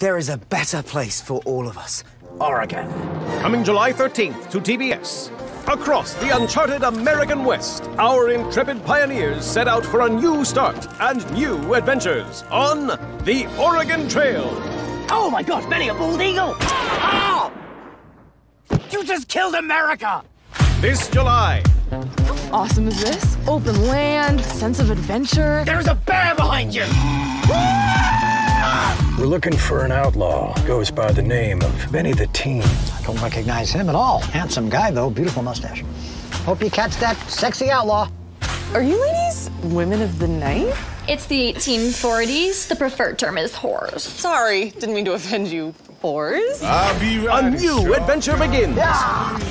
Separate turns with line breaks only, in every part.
There is a better place for all of us Oregon.
Coming July 13th to TBS. Across the uncharted American West, our intrepid pioneers set out for a new start and new adventures on the Oregon Trail.
Oh my gosh, Benny, a bald eagle! Ah! You just killed America!
This July.
Awesome is this? Open land, sense of adventure.
There's a bear behind you!
We're looking for an outlaw. Goes by the name of Benny the Teen.
I don't recognize him at all. Handsome guy, though, beautiful mustache. Hope you catch that sexy outlaw.
Are you ladies women of the night?
It's the 1840s. The preferred term is whores.
Sorry, didn't mean to offend you. Whores?
A new adventure begins.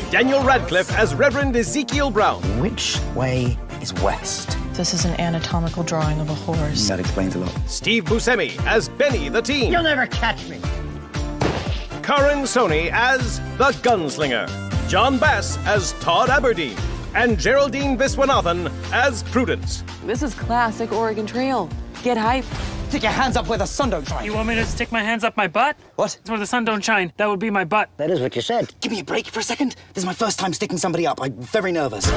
Daniel Radcliffe as Reverend Ezekiel Brown.
Which way is west?
This is an anatomical drawing of a horse.
That explains a lot.
Steve Buscemi as Benny the Teen.
You'll never catch me!
Karan Soni as the Gunslinger. Jon Bass as Todd Aberdeen. And Geraldine Viswanathan as Prudence.
This is classic Oregon Trail. Get hype.
Stick your hands up where the sun don't shine.
You want me to stick my hands up my butt?
What?
It's where the sun don't shine. That would be my butt.
That is what you said.
Give me a break for a second. This is my first time sticking somebody up. I'm very nervous.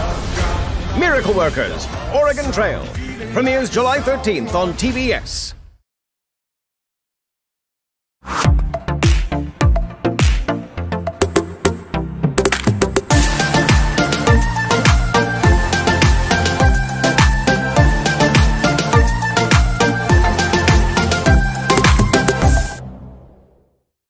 Miracle Workers, Oregon Trail. Premieres July 13th on TBS.